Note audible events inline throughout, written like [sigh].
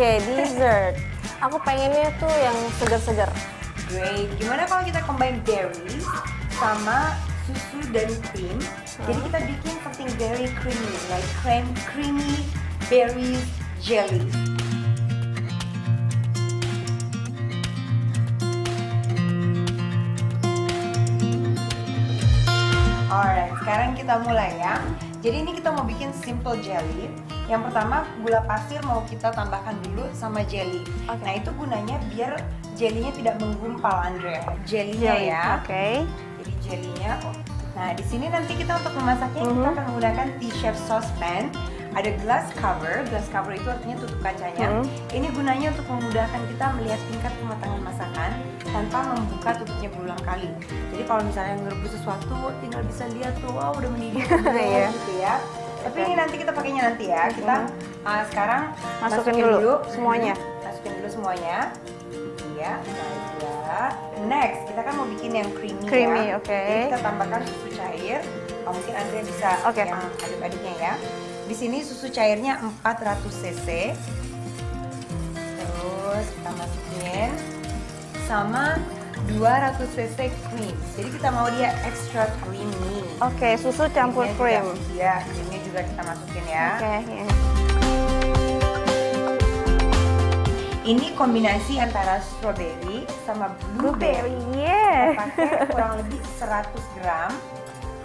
Oke, dessert. Aku pengennya tuh yang segar-segar. Great. Gimana kalau kita combine berries sama susu dan cream? Jadi kita bikin something very creamy, like cream creamy berries jelly. Alright, sekarang kita mulai ya. Jadi ini kita mau bikin simple jelly. Yang pertama gula pasir mau kita tambahkan dulu sama jelly. Oke. Nah itu gunanya biar jellynya tidak menggumpal Andrea. Jellynya Jelly, ya. Oke. Jadi jellynya. oh. Nah di sini nanti kita untuk memasaknya kita Mhm. akan menggunakan T-shape saucepan. Ada glass cover. Glass cover itu artinya tutup kacanya. Mhm. Ini gunanya untuk memudahkan kita melihat tingkat kematangan masakan tanpa membuka tutupnya berulang kali. Jadi kalau misalnya ngerebus sesuatu, tinggal bisa lihat tuh, wow udah mendidih [laughs] belum, Iya. gitu ya. Tapi ini nanti kita pakainya nanti ya. Kita uh, sekarang Masukin dulu semuanya. Mhm. Masukin dulu semuanya. Ya. Next, kita kan mau bikin yang creamy, Creamy, ya. oke. Jadi kita tambahkan susu cair. Oh, mungkin Anda bisa Oke. yang aduk-aduknya ya. Di sini susu cairnya 400 cc. Terus kita masukin sama 200 cc cream. Jadi kita mau dia extra creamy. Oke, susu campur cream. Iya, creamnya juga kita masukin ya. Oke. ya. Ini kombinasi antara strawberry sama blueberry. Yeah. Pakai [laughs] kurang lebih 100 gram.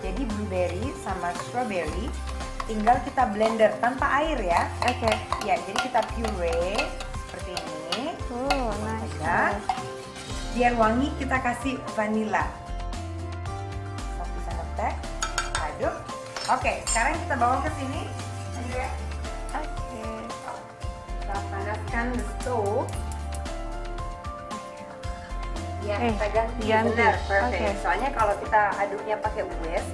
Jadi blueberry sama strawberry tinggal kita blender tanpa air ya. Oke. Ya, jadi kita puree seperti ini. Oh, nice. Ya. Biar wangi kita kasih vanilla. Satu sendok teh. Aduk. Oke, sekarang kita bawa ke sini. Andrea. Oke. Kita panaskan the stove. Ya, Eh, kita ganti. ganti. Benar, perfect. Oke. Soalnya kalau kita aduknya pakai whisk,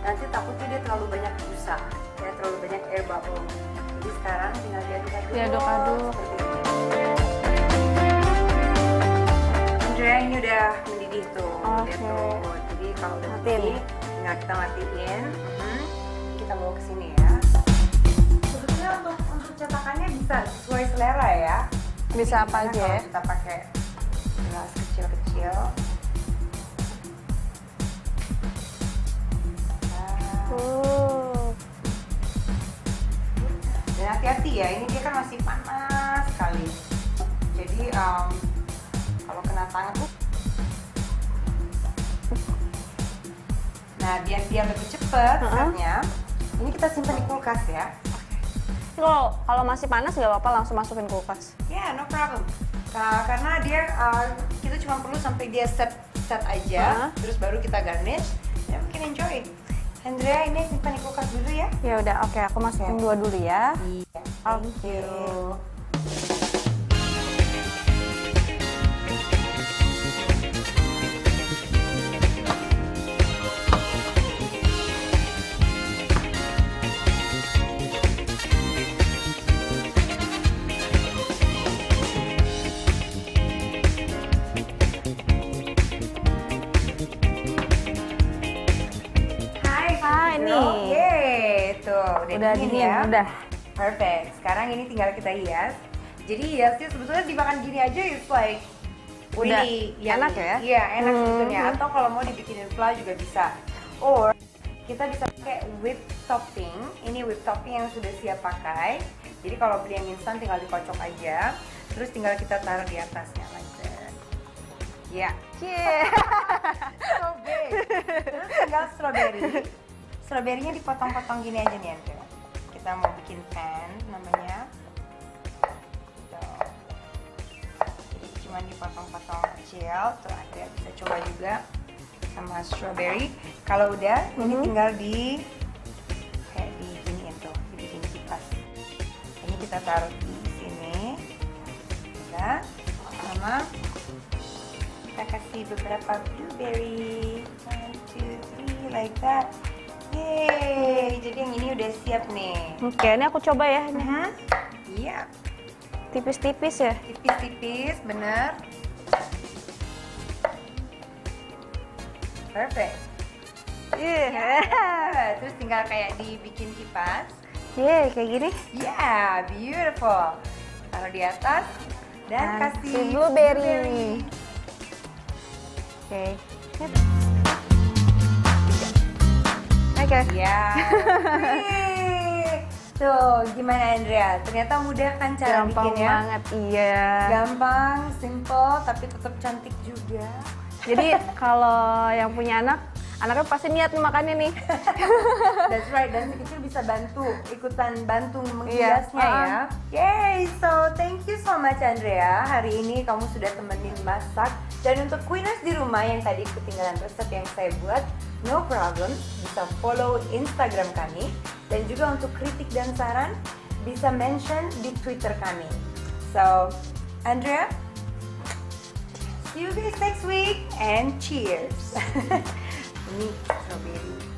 nanti takutnya dia terlalu banyak busa, ya terlalu banyak air bubble. Jadi sekarang tinggal diaduk-aduk. Diaduk-aduk. Kalau udah mendidih, tinggal kita matiin. Mhm. Kita bawa ke sini ya. Sebetulnya untuk untuk cetakannya bisa sesuai selera ya. Bisa apa aja ya? Kalau kita pakai gelas kecil-kecil. Nah, Uh. Dan hati-hati ya, ini dia kan masih panas sekali. Jadi em, kalau kena tangan, uh. Nah biar dia lebih cepat Uh-uh. setnya, ini kita simpan di kulkas ya. Kalau kalau masih panas nggak apa-apa langsung masukin kulkas. Ya, no problem. Ka- karena dia uh, kita cuma perlu sampai dia set set aja, Hah? terus baru kita garnish. Ya mungkin enjoy. Andrea ini simpan di kulkas dulu ya. Ya udah, oke aku masukin Oke. dua dulu ya. Iya. Oke. Hai. Udah, Udah dingin, dingin, ya. udah. Perfect. Sekarang ini tinggal kita hias. Jadi hiasnya sebetulnya dimakan gini aja it's like Udah really enak ya? Iya, enak Hmm. sebetulnya. Atau kalau mau dibikinin fla juga bisa. Or kita bisa pakai whipped topping. Ini whipped topping yang sudah siap pakai. Jadi kalau beli yang instan tinggal dikocok aja. Terus tinggal kita taruh di atasnya like that. Ya. Yeah. [laughs] So big. Terus tinggal strawberry. Strawberrynya dipotong-potong gini aja nih Andrea. Kita mau bikin pan namanya. Tuh. Jadi cuma dipotong-potong kecil. Tuh Andrea bisa coba juga sama strawberry. Kalau udah, ini Mhm. tinggal di kayak di giniin tuh, dibikin kipas. Ini kita taruh di sini. Ya. Sama kita kasih beberapa blueberry one two three like that Yeay, jadi yang ini udah siap nih Oke, ini aku coba ya. Mhm. iya tipis-tipis ya. tipis-tipis bener perfect Iya. Ya, terus tinggal kayak dibikin kipas Yeah, kayak gini. Yeah, beautiful. taruh di atas dan Nah, kasih si blueberry. Oke. Oke. Ya. Wih. Tuh, gimana Andrea? Ternyata mudah kan cara Gampang bikinnya? banget, iya. Gampang, simple, tapi tetap cantik juga. Jadi kalau yang punya anak, anaknya pasti niat nih makannya nih. [laughs] That's right, dan si kecil bisa bantu, ikutan bantu Iya. menghiasnya Uh-uh. ya. Yay, so thank you so much Andrea. Hari ini kamu sudah temenin masak. Dan untuk Queeners di rumah yang tadi ketinggalan resep yang saya buat, no problem, bisa follow Instagram kami. Dan juga untuk kritik dan saran, bisa mention di Twitter kami. So, Andrea, see you guys next week and cheers. [laughs] Ini strawberry.